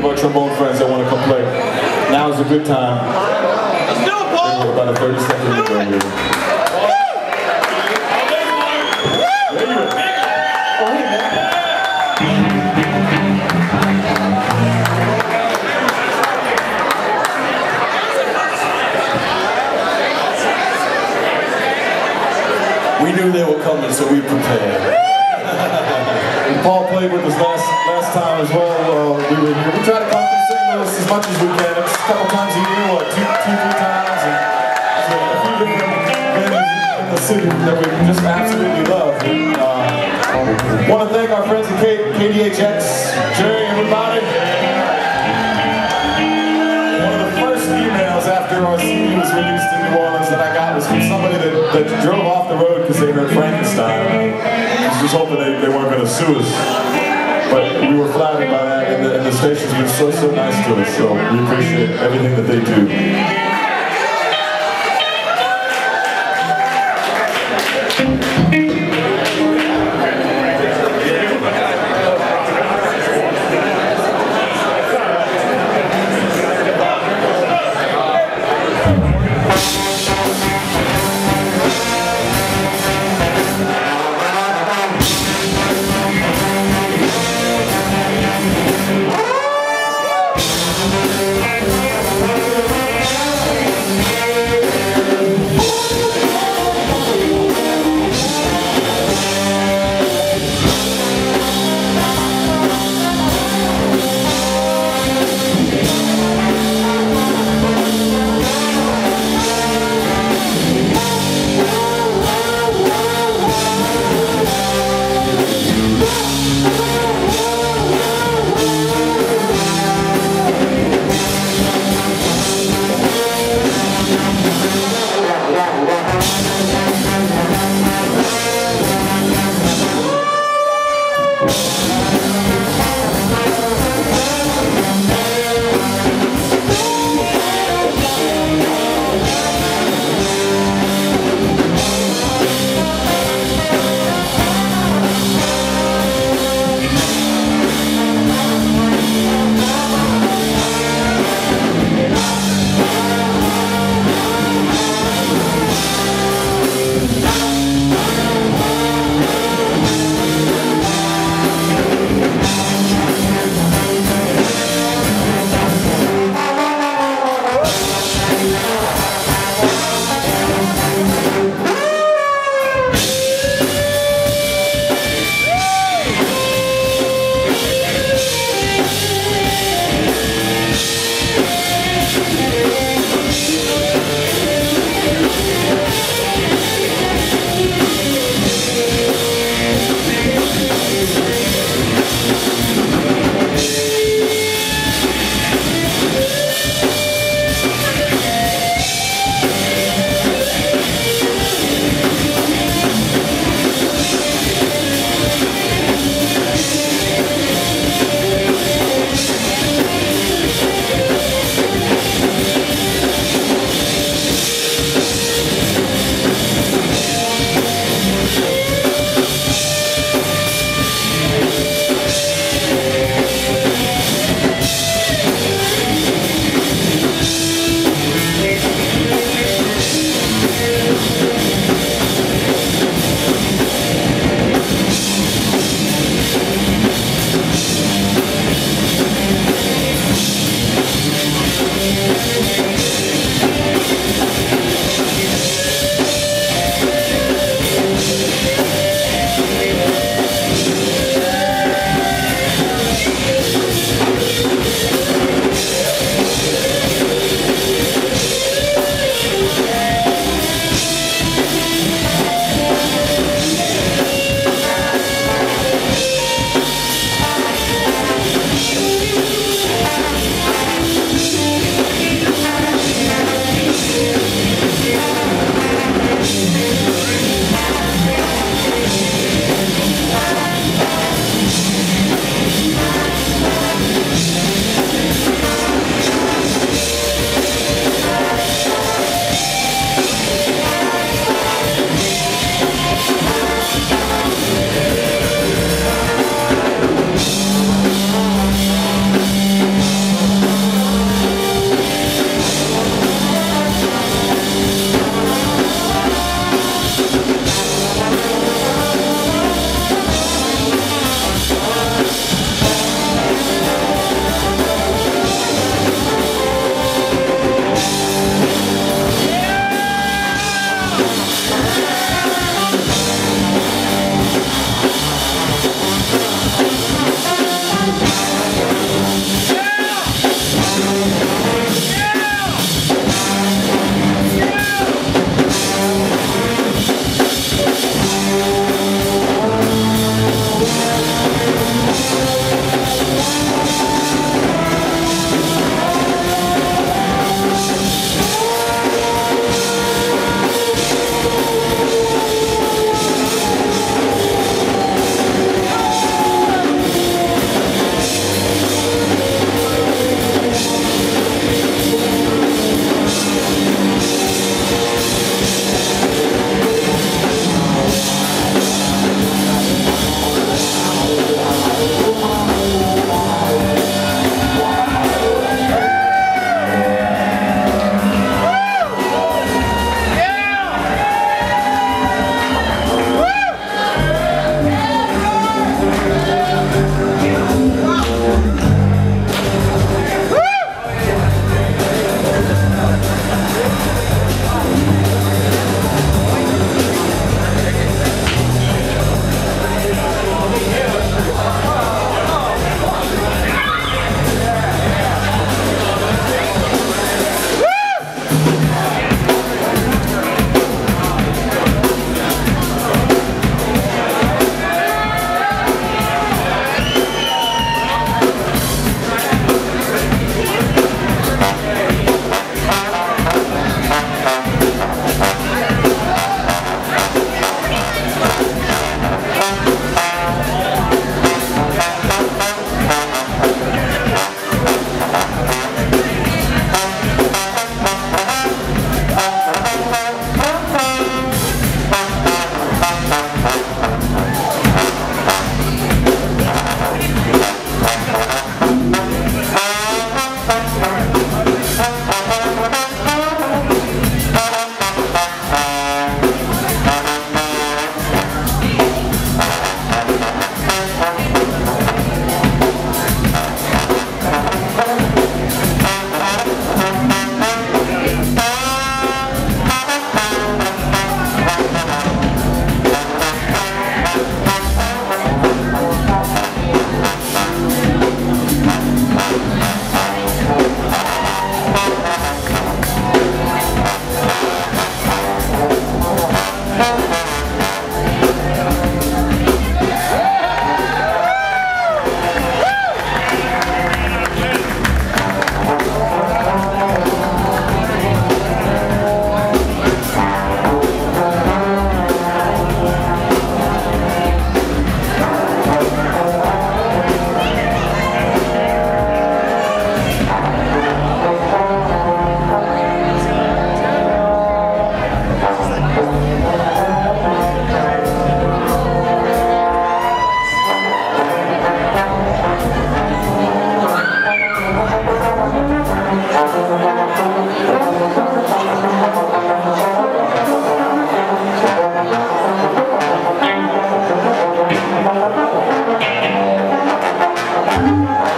of our trombone friends that want to come play. Now is a good time. Let's do it, Paul! About a 30 second window here. We knew they were coming, so we prepared. and Paul played with us last last time as well. That we just absolutely love. Uh, want to thank our friends at K KDHX, Jerry, everybody. One of the first emails after our CD was released in New Orleans that I got was from somebody that, that drove off the road because they heard Frankenstein. I was just hoping they, they weren't going to sue us. But we were flattered by that, and the, and the station's been so, so nice to us, so we appreciate everything that they do.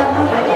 Música